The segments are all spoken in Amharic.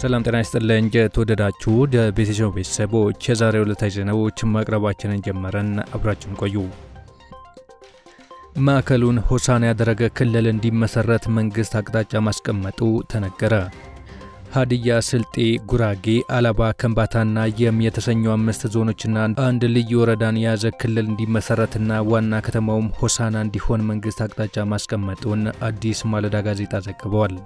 ሰላም ጤና ይስጥልኝ። የተወደዳችሁ የቤተሰብ ቤተሰቦች የዛሬው ዕለታዊ ዜናዎች ማቅረባችንን ጀመረን። አብራችን ቆዩ። ማዕከሉን ሆሳና ያደረገ ክልል እንዲመሰረት መንግሥት አቅጣጫ ማስቀመጡ ተነገረ። ሀዲያ፣ ስልጤ፣ ጉራጌ፣ አላባ፣ ከምባታና የም የተሰኙ አምስት ዞኖችና አንድ ልዩ ወረዳን የያዘ ክልል እንዲመሰረትና ዋና ከተማውም ሆሳና እንዲሆን መንግሥት አቅጣጫ ማስቀመጡን አዲስ ማለዳ ጋዜጣ ዘግበዋል።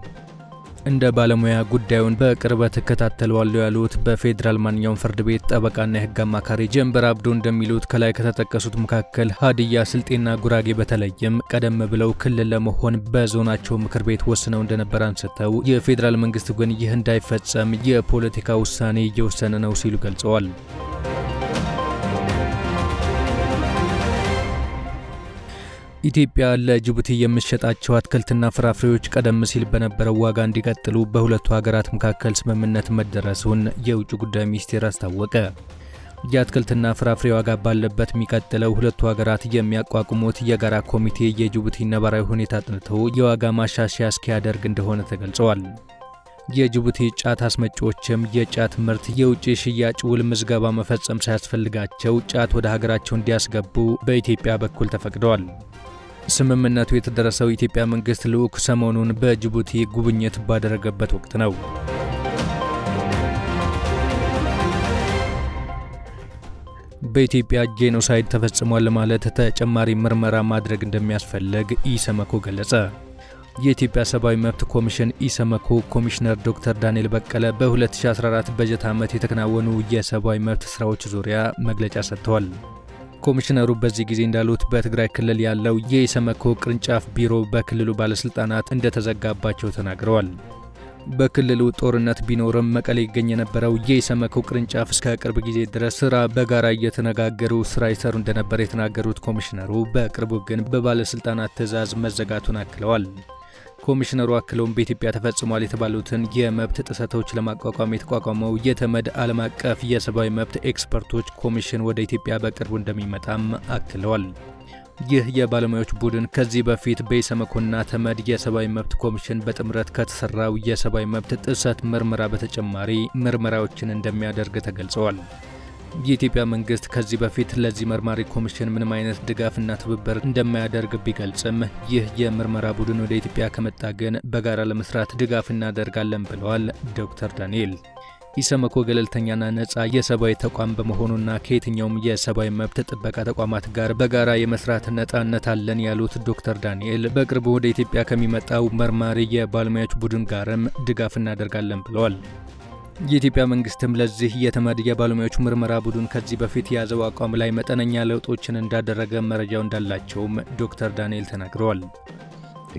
እንደ ባለሙያ ጉዳዩን በቅርበት እከታተለዋለሁ ያሉት በፌዴራል ማንኛውም ፍርድ ቤት ጠበቃና የሕግ አማካሪ ጀንበር አብዶ እንደሚሉት ከላይ ከተጠቀሱት መካከል ሀዲያ፣ ስልጤና ጉራጌ በተለይም ቀደም ብለው ክልል ለመሆን በዞናቸው ምክር ቤት ወስነው እንደነበር አንስተው የፌዴራል መንግስት ግን ይህ እንዳይፈጸም የፖለቲካ ውሳኔ እየወሰነ ነው ሲሉ ገልጸዋል። ኢትዮጵያ ለጅቡቲ የምትሸጣቸው አትክልትና ፍራፍሬዎች ቀደም ሲል በነበረው ዋጋ እንዲቀጥሉ በሁለቱ ሀገራት መካከል ስምምነት መደረሱን የውጭ ጉዳይ ሚኒስቴር አስታወቀ። የአትክልትና ፍራፍሬ ዋጋ ባለበት የሚቀጥለው ሁለቱ ሀገራት የሚያቋቁሙት የጋራ ኮሚቴ የጅቡቲ ነባራዊ ሁኔታ አጥንቶ የዋጋ ማሻሻያ እስኪያደርግ እንደሆነ ተገልጸዋል። የጅቡቲ ጫት አስመጪዎችም የጫት ምርት የውጭ ሽያጭ ውል ምዝገባ መፈጸም ሳያስፈልጋቸው ጫት ወደ ሀገራቸው እንዲያስገቡ በኢትዮጵያ በኩል ተፈቅደዋል። ስምምነቱ የተደረሰው ኢትዮጵያ መንግስት ልዑክ ሰሞኑን በጅቡቲ ጉብኝት ባደረገበት ወቅት ነው። በኢትዮጵያ ጄኖሳይድ ተፈጽሟል ለማለት ተጨማሪ ምርመራ ማድረግ እንደሚያስፈልግ ኢሰመኮ ገለጸ። የኢትዮጵያ ሰብአዊ መብት ኮሚሽን ኢሰመኮ ኮሚሽነር ዶክተር ዳንኤል በቀለ በ2014 በጀት ዓመት የተከናወኑ የሰብአዊ መብት ስራዎች ዙሪያ መግለጫ ሰጥተዋል። ኮሚሽነሩ በዚህ ጊዜ እንዳሉት በትግራይ ክልል ያለው የኢሰመኮ ቅርንጫፍ ቢሮ በክልሉ ባለሥልጣናት እንደተዘጋባቸው ተናግረዋል። በክልሉ ጦርነት ቢኖርም መቀሌ ይገኝ የነበረው የኢሰመኮ ቅርንጫፍ እስከ ቅርብ ጊዜ ድረስ ስራ በጋራ እየተነጋገሩ ስራ ይሰሩ እንደነበር የተናገሩት ኮሚሽነሩ በቅርቡ ግን በባለሥልጣናት ትዕዛዝ መዘጋቱን አክለዋል። ኮሚሽነሩ አክለውም በኢትዮጵያ ተፈጽሟል የተባሉትን የመብት ጥሰቶች ለማጣራት የተቋቋመው የተመድ ዓለም አቀፍ የሰብአዊ መብት ኤክስፐርቶች ኮሚሽን ወደ ኢትዮጵያ በቅርቡ እንደሚመጣም አክለዋል። ይህ የባለሙያዎች ቡድን ከዚህ በፊት በኢሰመኮና ተመድ የሰብአዊ መብት ኮሚሽን በጥምረት ከተሰራው የሰብአዊ መብት ጥሰት ምርመራ በተጨማሪ ምርመራዎችን እንደሚያደርግ ተገልጸዋል። የኢትዮጵያ መንግስት ከዚህ በፊት ለዚህ መርማሪ ኮሚሽን ምንም አይነት ድጋፍና ትብብር እንደማያደርግ ቢገልጽም ይህ የምርመራ ቡድን ወደ ኢትዮጵያ ከመጣ ግን በጋራ ለመስራት ድጋፍ እናደርጋለን ብለዋል ዶክተር ዳንኤል። ኢሰመኮ ገለልተኛና ነጻ የሰብአዊ ተቋም በመሆኑና ከየትኛውም የሰብአዊ መብት ጥበቃ ተቋማት ጋር በጋራ የመስራት ነጻነት አለን ያሉት ዶክተር ዳንኤል በቅርቡ ወደ ኢትዮጵያ ከሚመጣው መርማሪ የባለሙያዎች ቡድን ጋርም ድጋፍ እናደርጋለን ብለዋል። የኢትዮጵያ መንግስትም ለዚህ የተመድ የባለሙያዎች ምርመራ ቡድን ከዚህ በፊት የያዘው አቋም ላይ መጠነኛ ለውጦችን እንዳደረገ መረጃው እንዳላቸውም ዶክተር ዳንኤል ተናግረዋል።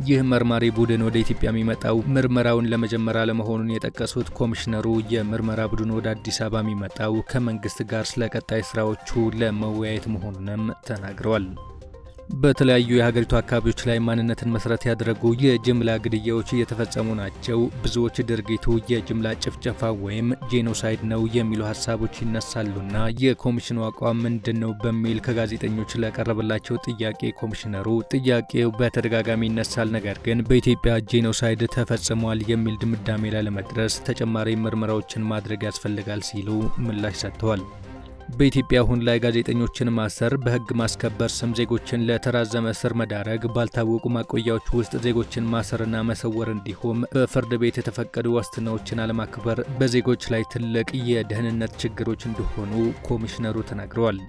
ይህ መርማሪ ቡድን ወደ ኢትዮጵያ የሚመጣው ምርመራውን ለመጀመር አለመሆኑን የጠቀሱት ኮሚሽነሩ የምርመራ ቡድን ወደ አዲስ አበባ የሚመጣው ከመንግስት ጋር ስለ ቀጣይ ስራዎቹ ለመወያየት መሆኑንም ተናግረዋል። በተለያዩ የሀገሪቱ አካባቢዎች ላይ ማንነትን መሰረት ያደረጉ የጅምላ ግድያዎች እየተፈጸሙ ናቸው። ብዙዎች ድርጊቱ የጅምላ ጭፍጨፋ ወይም ጄኖሳይድ ነው የሚሉ ሀሳቦች ይነሳሉና የኮሚሽኑ አቋም ምንድን ነው በሚል ከጋዜጠኞች ለቀረበላቸው ጥያቄ ኮሚሽነሩ ጥያቄው በተደጋጋሚ ይነሳል፣ ነገር ግን በኢትዮጵያ ጄኖሳይድ ተፈጽሟል የሚል ድምዳሜ ላይ ለመድረስ ተጨማሪ ምርመራዎችን ማድረግ ያስፈልጋል ሲሉ ምላሽ ሰጥተዋል። በኢትዮጵያ አሁን ላይ ጋዜጠኞችን ማሰር፣ በሕግ ማስከበር ስም ዜጎችን ለተራዘመ እስር መዳረግ፣ ባልታወቁ ማቆያዎች ውስጥ ዜጎችን ማሰርና መሰወር እንዲሁም በፍርድ ቤት የተፈቀዱ ዋስትናዎችን አለማክበር በዜጎች ላይ ትልቅ የደህንነት ችግሮች እንደሆኑ ኮሚሽነሩ ተናግረዋል።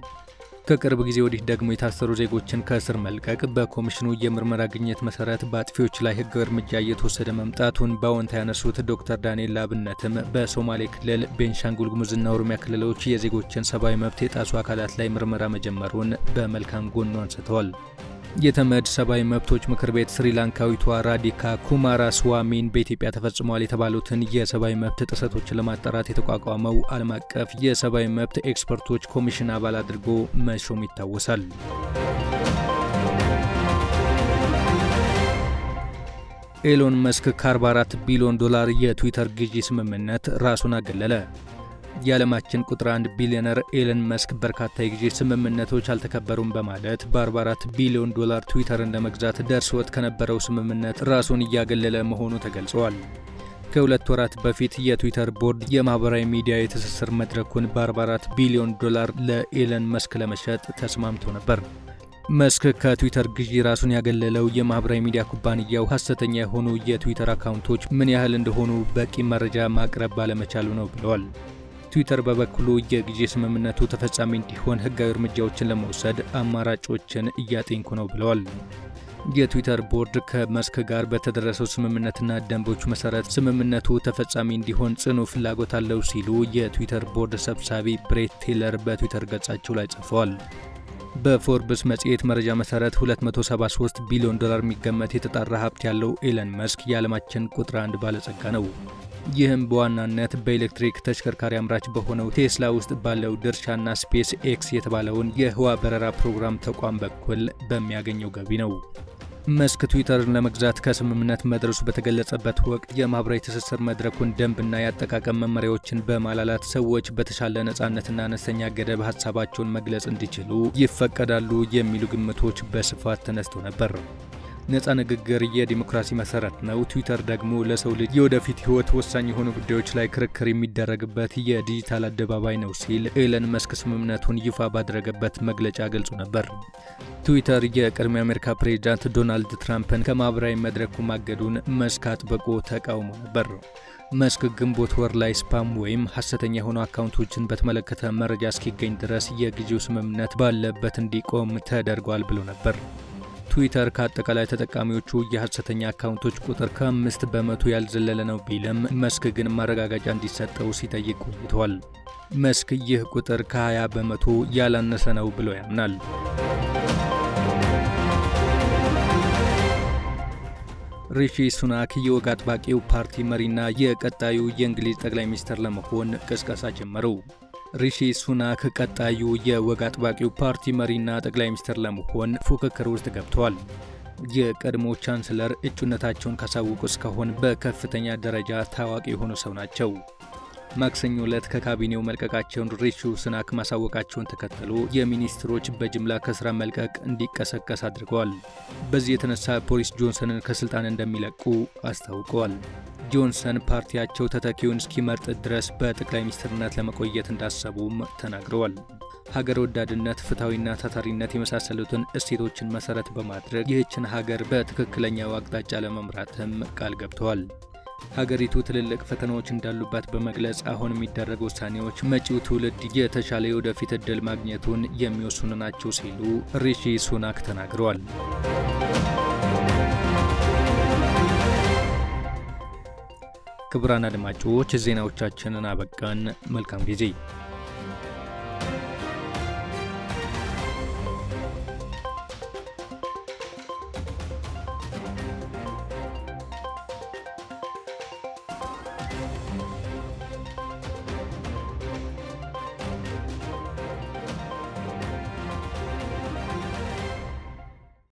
ከቅርብ ጊዜ ወዲህ ደግሞ የታሰሩ ዜጎችን ከእስር መልቀቅ በኮሚሽኑ የምርመራ ግኝት መሰረት በአጥፊዎች ላይ ሕጋዊ እርምጃ እየተወሰደ መምጣቱን በአዎንታ ያነሱት ዶክተር ዳንኤል ለአብነትም በሶማሌ ክልል፣ ቤንሻንጉል ጉሙዝና ኦሮሚያ ክልሎች የዜጎችን ሰብአዊ መብት የጣሱ አካላት ላይ ምርመራ መጀመሩን በመልካም ጎኑ አንስተዋል። የተመድ ሰብአዊ መብቶች ምክር ቤት ስሪላንካዊቷ ራዲካ ኩማራ ስዋሚን በኢትዮጵያ ተፈጽሟል የተባሉትን የሰብአዊ መብት ጥሰቶችን ለማጣራት የተቋቋመው ዓለም አቀፍ የሰብአዊ መብት ኤክስፐርቶች ኮሚሽን አባል አድርጎ መሾሙ ይታወሳል። ኤለን መስክ ከ44 ቢሊዮን ዶላር የትዊተር ግዢ ስምምነት ራሱን አገለለ። የዓለማችን ቁጥር አንድ ቢሊዮነር ኤለን መስክ በርካታ የግዢ ስምምነቶች አልተከበሩም በማለት በ44 ቢሊዮን ዶላር ትዊተርን ለመግዛት ደርሶ ከነበረው ስምምነት ራሱን እያገለለ መሆኑ ተገልጿል። ከሁለት ወራት በፊት የትዊተር ቦርድ የማህበራዊ ሚዲያ የትስስር መድረኩን በ44 ቢሊዮን ዶላር ለኤለን መስክ ለመሸጥ ተስማምቶ ነበር። መስክ ከትዊተር ግዢ ራሱን ያገለለው የማህበራዊ ሚዲያ ኩባንያው ሐሰተኛ የሆኑ የትዊተር አካውንቶች ምን ያህል እንደሆኑ በቂ መረጃ ማቅረብ ባለመቻሉ ነው ብለዋል። ትዊተር በበኩሉ የግዢ ስምምነቱ ተፈጻሚ እንዲሆን ሕጋዊ እርምጃዎችን ለመውሰድ አማራጮችን እያጤንኩ ነው ብለዋል። የትዊተር ቦርድ ከመስክ ጋር በተደረሰው ስምምነትና ደንቦች መሰረት ስምምነቱ ተፈጻሚ እንዲሆን ጽኑ ፍላጎት አለው ሲሉ የትዊተር ቦርድ ሰብሳቢ ብሬት ቴለር በትዊተር ገጻቸው ላይ ጽፈዋል። በፎርብስ መጽሔት መረጃ መሰረት 273 ቢሊዮን ዶላር የሚገመት የተጣራ ሀብት ያለው ኤለን መስክ የዓለማችን ቁጥር አንድ ባለጸጋ ነው። ይህም በዋናነት በኤሌክትሪክ ተሽከርካሪ አምራች በሆነው ቴስላ ውስጥ ባለው ድርሻና ስፔስ ኤክስ የተባለውን የህዋ በረራ ፕሮግራም ተቋም በኩል በሚያገኘው ገቢ ነው። መስክ ትዊተርን ለመግዛት ከስምምነት መድረሱ በተገለጸበት ወቅት የማህበራዊ ትስስር መድረኩን ደንብና የአጠቃቀም መመሪያዎችን በማላላት ሰዎች በተሻለ ነፃነትና አነስተኛ ገደብ ሀሳባቸውን መግለጽ እንዲችሉ ይፈቀዳሉ የሚሉ ግምቶች በስፋት ተነስቶ ነበር። ነፃ ንግግር የዲሞክራሲ መሰረት ነው። ትዊተር ደግሞ ለሰው ልጅ የወደፊት ህይወት ወሳኝ የሆኑ ጉዳዮች ላይ ክርክር የሚደረግበት የዲጂታል አደባባይ ነው ሲል ኤለን መስክ ስምምነቱን ይፋ ባደረገበት መግለጫ ገልጾ ነበር። ትዊተር የቀድሞ የአሜሪካ ፕሬዚዳንት ዶናልድ ትራምፕን ከማህበራዊ መድረኩ ማገዱን መስክ አጥብቆ ተቃውሞት ነበር። መስክ ግንቦት ወር ላይ ስፓም ወይም ሐሰተኛ የሆኑ አካውንቶችን በተመለከተ መረጃ እስኪገኝ ድረስ የግዢው ስምምነት ባለበት እንዲቆም ተደርጓል ብሎ ነበር። ትዊተር ከአጠቃላይ ተጠቃሚዎቹ የሐሰተኛ አካውንቶች ቁጥር ከአምስት በመቶ ያልዘለለ ነው ቢልም መስክ ግን ማረጋገጫ እንዲሰጠው ሲጠይቅ ቆይቷል። መስክ ይህ ቁጥር ከ20 በመቶ ያላነሰ ነው ብሎ ያምናል። ሪሺ ሱናክ የወግ አጥባቂው ፓርቲ መሪና የቀጣዩ የእንግሊዝ ጠቅላይ ሚኒስትር ለመሆን ቅስቀሳ ጀመሩ። ሪሺ ሱናክ ቀጣዩ የወግ አጥባቂው ፓርቲ መሪና ጠቅላይ ሚኒስትር ለመሆን ፉክክር ውስጥ ገብተዋል። የቀድሞ ቻንስለር እጩነታቸውን ካሳወቁ እስካሁን በከፍተኛ ደረጃ ታዋቂ የሆኑ ሰው ናቸው። ማክሰኞ ዕለት ከካቢኔው መልቀቃቸውን ሪሺ ሱናክ ማሳወቃቸውን ተከትሎ የሚኒስትሮች በጅምላ ከስራ መልቀቅ እንዲቀሰቀስ አድርገዋል። በዚህ የተነሳ ቦሪስ ጆንሰን ከስልጣን እንደሚለቁ አስታውቀዋል። ጆንሰን ፓርቲያቸው ተተኪውን እስኪመርጥ ድረስ በጠቅላይ ሚኒስትርነት ለመቆየት እንዳሰቡም ተናግረዋል። ሀገር ወዳድነት፣ ፍትሐዊና ታታሪነት የመሳሰሉትን እሴቶችን መሰረት በማድረግ ይህችን ሀገር በትክክለኛው አቅጣጫ ለመምራትም ቃል ገብተዋል። ሀገሪቱ ትልልቅ ፈተናዎች እንዳሉባት በመግለጽ አሁን የሚደረጉ ውሳኔዎች መጪው ትውልድ የተሻለ የወደፊት ዕድል ማግኘቱን የሚወስኑ ናቸው ሲሉ ሪሺ ሱናክ ተናግረዋል። ክቡራን አድማጮች ዜናዎቻችንን አበቃን። መልካም ጊዜ